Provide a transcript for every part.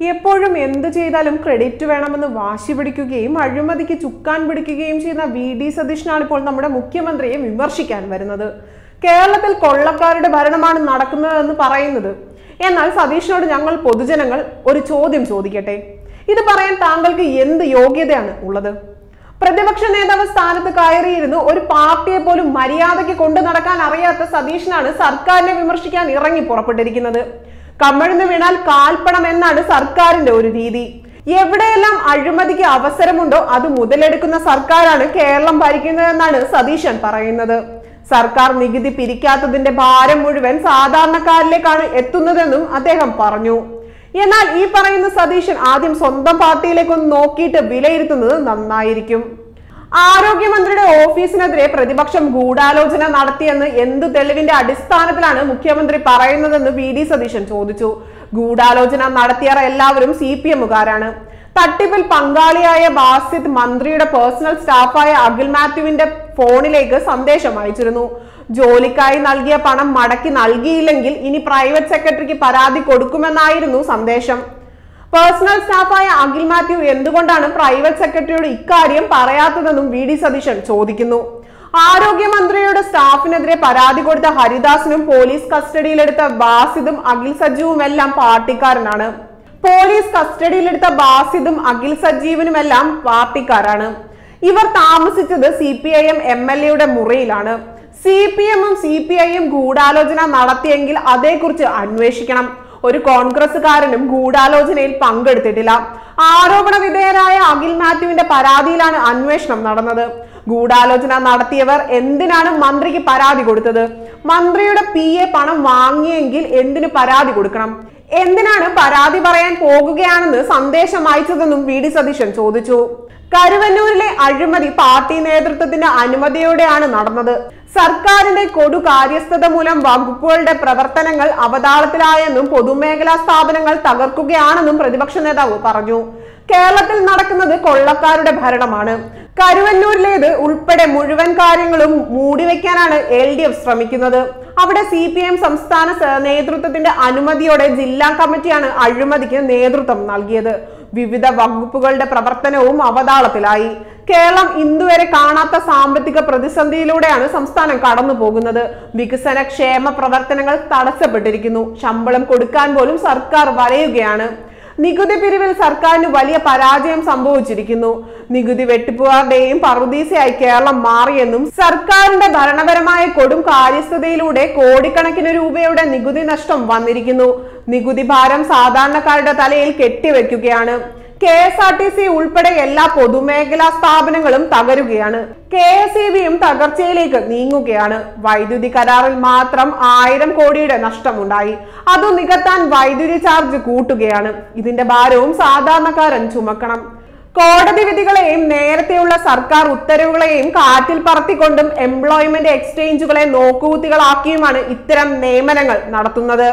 എപ്പോഴും എന്ത് ചെയ്താലും ക്രെഡിറ്റ് വേണമെന്ന് വാശി പിടിക്കുകയും അഴിമതിക്ക് ചുക്കാൻ പിടിക്കുകയും ചെയ്യുന്ന വി ഡി സതീഷിനാണ് ഇപ്പോൾ നമ്മുടെ മുഖ്യമന്ത്രിയെ വിമർശിക്കാൻ വരുന്നത്. കേരളത്തിൽ കൊള്ളക്കാരുടെ ഭരണമാണ് നടക്കുന്നതെന്ന് പറയുന്നത്. എന്നാൽ സതീഷിനോട് ഞങ്ങൾ പൊതുജനങ്ങൾ ഒരു ചോദ്യം ചോദിക്കട്ടെ? ഇത് പറയാൻ താങ്കൾക്ക് എന്ത് യോഗ്യതയാണ് ഉള്ളത്? പ്രതിപക്ഷ നേതാവ് സ്ഥാനത്ത് കയറിയിരുന്നു ഒരു പാർട്ടിയെ പോലും മര്യാദയ്ക്ക് കൊണ്ടു നടക്കാൻ അറിയാത്ത സതീഷിനാണ് സർക്കാരിനെ വിമർശിക്കാൻ ഇറങ്ങി പുറപ്പെട്ടിരിക്കുന്നത്. കമിഴ്ന്ന് വീണാൽ കാൽപ്പണം എന്നാണ് സർക്കാരിന്റെ ഒരു രീതി. എവിടെയെല്ലാം അഴിമതിക്ക് അവസരമുണ്ടോ അത് മുതലെടുക്കുന്ന സർക്കാരാണ് കേരളം ഭരിക്കുന്നതെന്നാണ് സതീശൻ പറയുന്നത്. സർക്കാർ നികുതി പിരിക്കാത്തതിന്റെ ഭാരം മുഴുവൻ സാധാരണക്കാരിലേക്കാണ് എത്തുന്നതെന്നും അദ്ദേഹം പറഞ്ഞു. എന്നാൽ ഈ പറയുന്ന സതീശൻ ആദ്യം സ്വന്തം പാർട്ടിയിലേക്കൊന്ന് നോക്കിയിട്ട് വിലയിരുത്തുന്നത് നന്നായിരിക്കും. ആരോഗ്യമന്ത്രിയുടെ ഓഫീസിനെതിരെ പ്രതിപക്ഷം ഗൂഢാലോചന നടത്തിയെന്ന് എന്ത് തെളിവിന്റെ അടിസ്ഥാനത്തിലാണ് മുഖ്യമന്ത്രി പറയുന്നതെന്ന് വി ഡി സതീശൻ ചോദിച്ചു. ഗൂഢാലോചന നടത്തിയ എല്ലാവരും സി പി എമ്മുകാരാണ്. തട്ടിപ്പിൽ പങ്കാളിയായ ബാസിത് മന്ത്രിയുടെ പേഴ്സണൽ സ്റ്റാഫായ അഖിൽ മാത്യുവിന്റെ ഫോണിലേക്ക് സന്ദേശം അയച്ചിരുന്നു. ജോലിക്കായി നൽകിയ പണം മടക്കി നൽകിയില്ലെങ്കിൽ ഇനി പ്രൈവറ്റ് സെക്രട്ടറിക്ക് പരാതി കൊടുക്കുമെന്നായിരുന്നു സന്ദേശം. പേഴ്സണൽ സ്റ്റാഫായ അഖിൽ മാത്യു എന്തുകൊണ്ടാണ് പ്രൈവറ്റ് സെക്രട്ടറിയോട് ഇക്കാര്യം പറയാത്തതെന്നും വി ഡി സതീശൻ ചോദിക്കുന്നു. ആരോഗ്യമന്ത്രിയുടെ സ്റ്റാഫിനെതിരെ പരാതി കൊടുത്ത ഹരിദാസിനും പോലീസ് കസ്റ്റഡിയിലെടുത്ത ബാസിദും അഖിൽ സജീവും എല്ലാം പാർട്ടിക്കാരനാണ്. പോലീസ് കസ്റ്റഡിയിലെടുത്ത ബാസിദും അഖിൽ സജീവനുമെല്ലാം പാർട്ടിക്കാരാണ്. ഇവർ താമസിച്ചത് C P I M M L എയുടെ മുറിയിലാണ്. സി പി എമ്മും സി പി ഐയും ഗൂഢാലോചന നടത്തിയെങ്കിൽ അതേക്കുറിച്ച് അന്വേഷിക്കണം. ഒരു കോൺഗ്രസുകാരനും ഗൂഢാലോചനയിൽ പങ്കെടുത്തിട്ടില്ല. ആരോപണ വിധേയരായ അഖിൽ മാത്യുവിന്റെ പരാതിയിലാണ് അന്വേഷണം നടന്നത്. ഗൂഢാലോചന നടത്തിയവർ എന്തിനാണ് മന്ത്രിക്ക് പരാതി കൊടുത്തത്? മന്ത്രിയുടെ പി എ പണം വാങ്ങിയെങ്കിൽ എന്തിനു പരാതി കൊടുക്കണം? എന്തിനാണ് പരാതി പറയാൻ പോകുകയാണെന്ന് സന്ദേശം അയച്ചതെന്നും വി ഡി സതീശൻ ചോദിച്ചു. കരുവന്നൂരിലെ അഴിമതി പാർട്ടി നേതൃത്വത്തിന്റെ അനുമതിയോടെയാണ് നടന്നത്. സർക്കാരിന്റെ കൊടു കാര്യസ്ഥത മൂലം വകുപ്പുകളുടെ പ്രവർത്തനങ്ങൾ അവതാളത്തിലായെന്നും പൊതുമേഖലാ സ്ഥാപനങ്ങൾ തകർക്കുകയാണെന്നും പ്രതിപക്ഷ നേതാവ് പറഞ്ഞു. കേരളത്തിൽ നടക്കുന്നത് കൊള്ളക്കാരുടെ ഭരണമാണ്. കരുവന്നൂരിലേത് ഉൾപ്പെടെ മുഴുവൻ കാര്യങ്ങളും മൂടിവെക്കാനാണ് എൽ ഡി എഫ് ശ്രമിക്കുന്നത്. അവിടെ സി പി എം സംസ്ഥാന നേതൃത്വത്തിന്റെ അനുമതിയോടെ ജില്ലാ കമ്മിറ്റിയാണ് അഴിമതിക്ക് നേതൃത്വം നൽകിയത്. വിവിധ വകുപ്പുകളുടെ പ്രവർത്തനവും അവതാളത്തിലായി. കേരളം ഇന്നുവരെ കാണാത്ത സാമ്പത്തിക പ്രതിസന്ധിയിലൂടെയാണ് സംസ്ഥാനം കടന്നു പോകുന്നത് വികസന ക്ഷേമ പ്രവർത്തനങ്ങൾ തടസ്സപ്പെട്ടിരിക്കുന്നു. ശമ്പളം കൊടുക്കാൻ പോലും സർക്കാർ വലയുകയാണ് നികുതി പിരിവിൽ സർക്കാരിന് വലിയ പരാജയം സംഭവിച്ചിരിക്കുന്നു. നികുതി വെട്ടിപ്പുകാരുടെയും പറുദീസയായി കേരളം മാറിയെന്നും സർക്കാരിന്റെ ഭരണപരമായ കൊടും കാര്യസ്ഥതയിലൂടെ കോടിക്കണക്കിന് രൂപയുടെ നികുതി നഷ്ടം വന്നിരിക്കുന്നു. നികുതി ഭാരം സാധാരണക്കാരുടെ തലയിൽ കെട്ടിവെക്കുകയാണ്. K S R T C ഉൾപ്പെടെ എല്ലാ പൊതുമേഖലാ സ്ഥാപനങ്ങളും തകരുകയാണ്. കെ എസ് ഇ ബിയും തകർച്ചയിലേക്ക് നീങ്ങുകയാണ്. വൈദ്യുതി കരാറിൽ മാത്രം ആയിരം കോടിയുടെ നഷ്ടമുണ്ടായി. അത് നികത്താൻ വൈദ്യുതി ചാർജ് കൂട്ടുകയാണ്. ഇതിന്റെ ഭാരവും സാധാരണക്കാരൻ ചുമക്കണം. കോടതി വിധികളെയും നേരത്തെയുള്ള സർക്കാർ ഉത്തരവുകളെയും കാറ്റിൽ പറത്തിക്കൊണ്ടും എംപ്ലോയ്മെന്റ് എക്സ്ചേഞ്ചുകളെ നോക്കുകുത്തികളാക്കിയുമാണ് ഇത്തരം നിയമനങ്ങൾ നടത്തുന്നത്.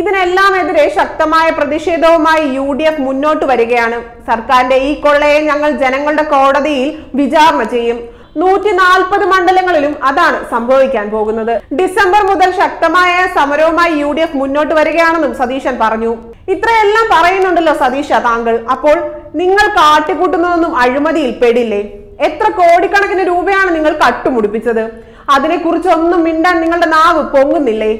ഇതിനെല്ലാം എതിരെ ശക്തമായ പ്രതിഷേധവുമായി യു ഡി എഫ് മുന്നോട്ട് വരികയാണ്. സർക്കാരിന്റെ ഈ കൊള്ളയെ ഞങ്ങൾ ജനങ്ങളുടെ കോടതിയിൽ വിചാരണ ചെയ്യും. നൂറ്റി നാൽപ്പത് മണ്ഡലങ്ങളിലും അതാണ് സംഭവിക്കാൻ പോകുന്നത്. ഡിസംബർ മുതൽ ശക്തമായ സമരവുമായി യു ഡി എഫ് മുന്നോട്ട് വരികയാണെന്നും സതീശൻ പറഞ്ഞു. ഇത്രയെല്ലാം പറയുന്നുണ്ടല്ലോ സതീശ താങ്കൾ. അപ്പോൾ നിങ്ങൾ കാട്ടിക്കൂട്ടുന്നതൊന്നും അഴിമതിയിൽ പെടില്ലേ? എത്ര കോടിക്കണക്കിന് രൂപയാണ് നിങ്ങൾ കട്ടുമുടിപ്പിച്ചത്? അതിനെക്കുറിച്ചൊന്നും മിണ്ടാൻ നിങ്ങളുടെ നാവ് പൊങ്ങുന്നില്ലേ?